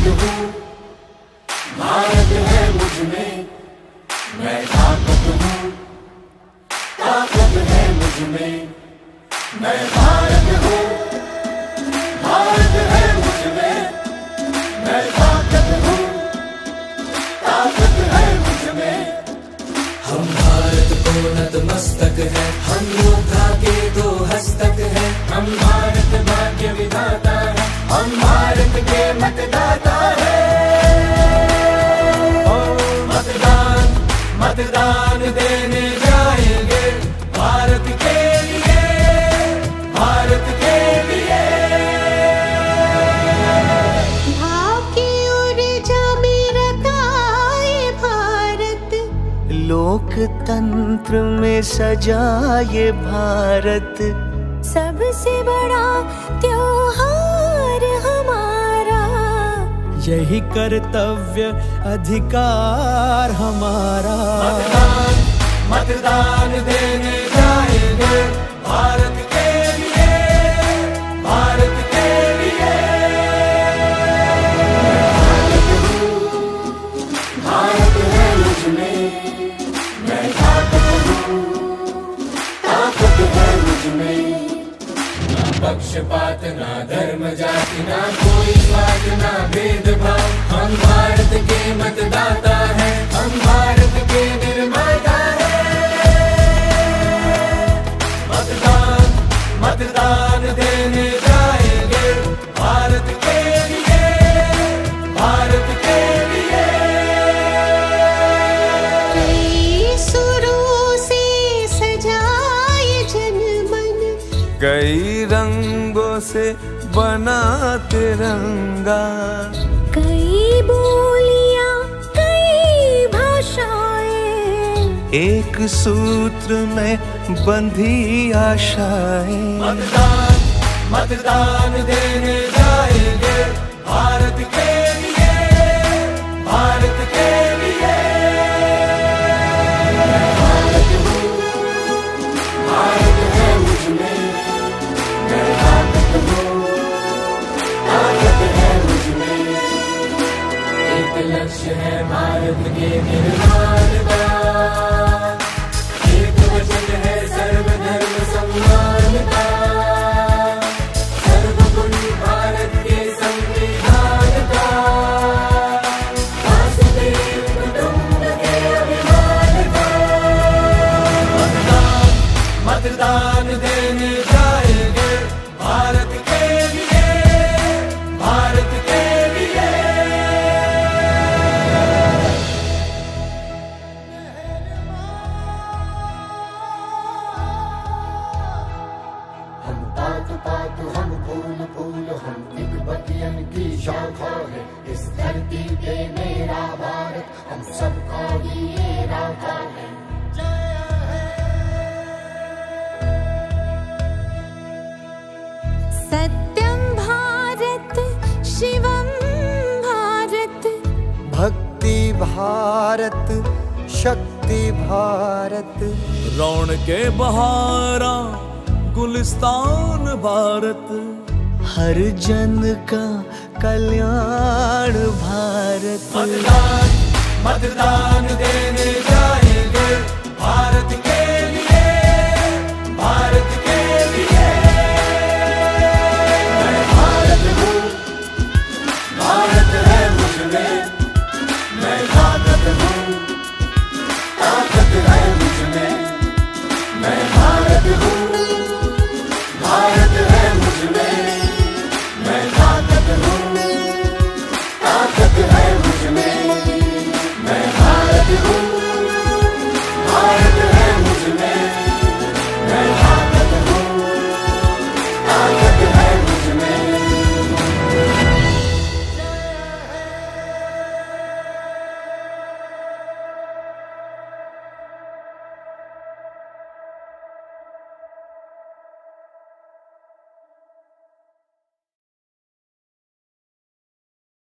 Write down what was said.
भारत हूँ भारत है मुझमें मैं ताकत हूँ ताकत है मुझमें मैं भारत हूँ भारत है मुझमें मैं ताकत हूँ ताकत है मुझमें हम भारत को नतमस्तक है हम योद्धा के दो हस्तक है हम भारत भाग्य विधाता लोकतंत्र में सजाए भारत। सबसे बड़ा त्योहार हमारा। यही कर्तव्य अधिकार हमारा। मतदान मतदान। पक्षपात ना, धर्म जाति ना, कोई बात ना, भेदभाव। हम भारत के मतदाता हैं, हम भारत कई रंगों से बना तिरंगा कई बोलियाँ कई भाषाएँ। एक सूत्र में बंधी आशाएँ। मतदान मतदान देने लक्ष्य है भारत के निर्माण का। पात हम फूल फूल हम दिग्बतियन की शाखा है। इस धरती पे मेरा भारत हम सबका ही ये राखा है। सत्यं भारत भारत। भक्ति भारत शक्ति भारत। रौण के बहारा गुलिस्तान भारत, हर जन का कल्याण भारत। मतदान मतदान देने जाएँगे भारत के लिए, भारत के लिए। मैं भारत हूँ, भारत है मुझमें। मैं ताकत हूँ, ताकत है मुझमें। मैं भारत हूँ।